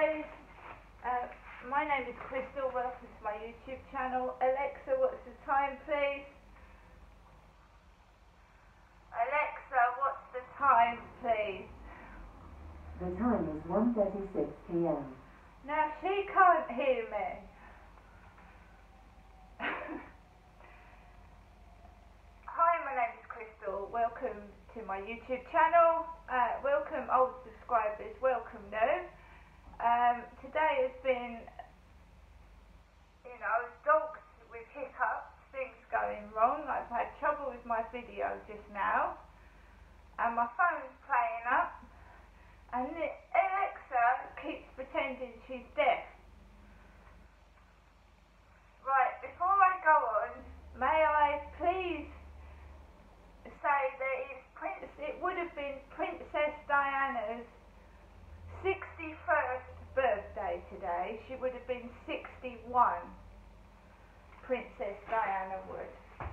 guys. Uh, my name is Crystal. Welcome to my YouTube channel. Alexa, what's the time, please? Alexa, what's the time, please? The time is 1.36 p.m. Now she can't hear me. Hi, my name is Crystal. Welcome to my YouTube channel. Uh, welcome old subscribers, welcome new. Has been, you know, dogs with hiccups, things going wrong. I've had trouble with my video just now, and my phone's playing up, and Alexa keeps pretending she's deaf. Right, before I go on, may I please say that it's Prince, it would have been Princess Diana's 61st birthday today. She would have been 61. Princess Diana would.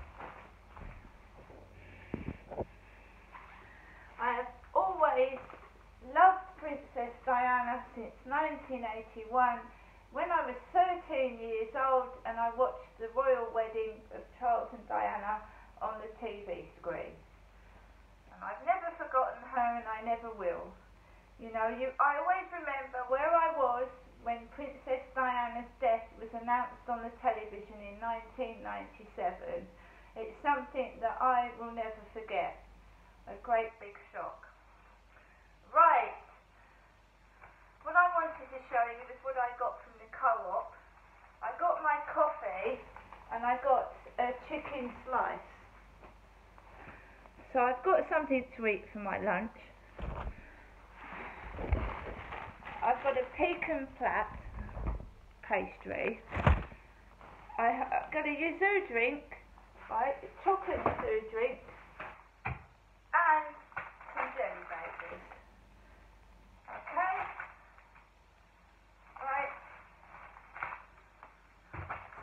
I have always loved Princess Diana since 1981 when I was 13 years old and I watched the royal wedding of Charles and Diana on the TV screen. And I've never forgotten her and I never will. You know, you, I always remember where I was when Princess Diana's death was announced on the television in 1997. It's something that I will never forget. A great big shock. Right. What I wanted to show you is what I got from the co-op. I got my coffee and I got a chicken slice. So I've got something to eat for my lunch. I've got a pecan plait pastry. I have got a Yazoo drink, right, a chocolate Yazoo drink, and some jelly babies. Okay? Right.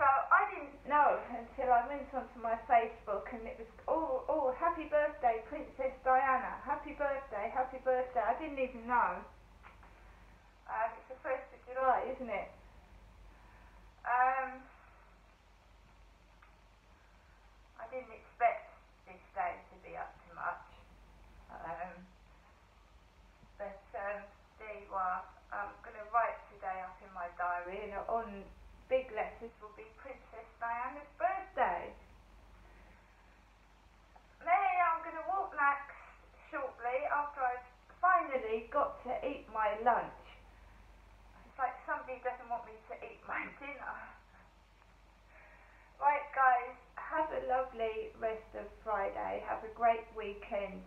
So I didn't know until I went onto my Facebook and it was, oh, oh, happy birthday, Princess Diana. Happy birthday, happy birthday. I didn't even know. It's the 1st of July, isn't it? Um, I didn't expect this day to be up to much. Um, but um, there you are. I'm going to write today up in my diary and on big letters will be Princess Diana's birthday. Me, I'm going to walk Max shortly after I've finally got to eat my lunch. It's like somebody doesn't want me to eat my dinner. Right, guys, have a lovely rest of Friday. Have a great weekend.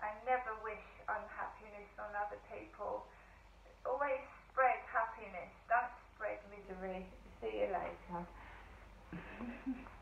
I never wish unhappiness on other people. Always spread happiness. Don't spread misery. See you later.